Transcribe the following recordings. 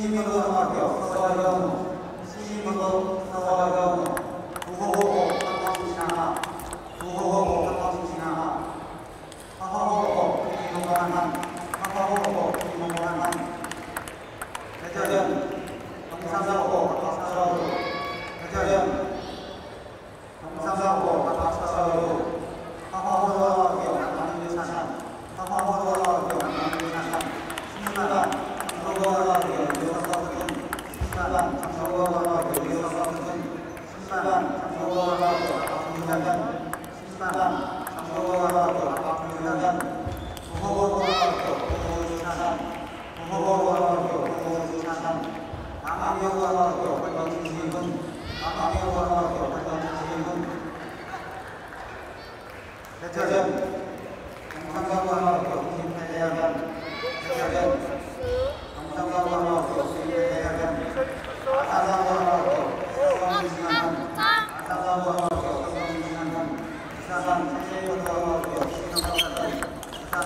именно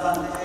감사합니다.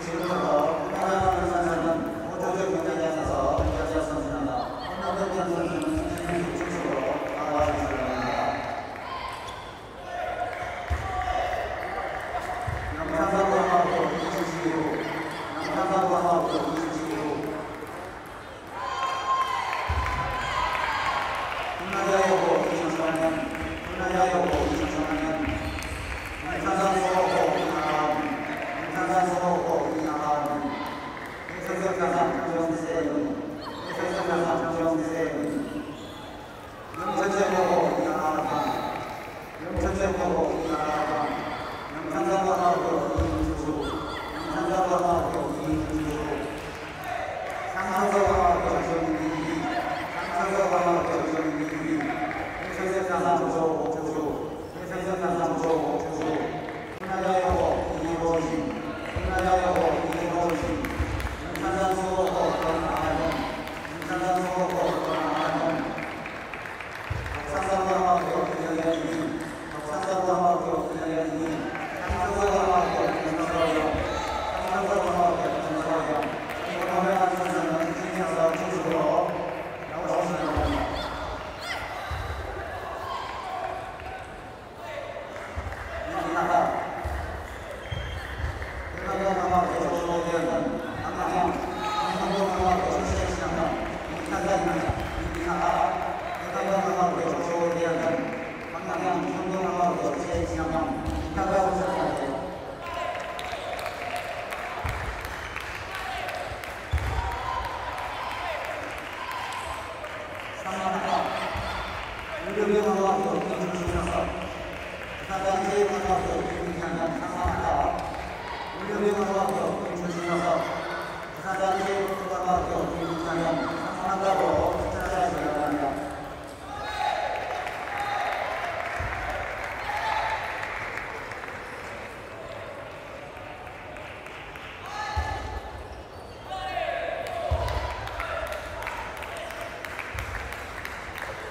지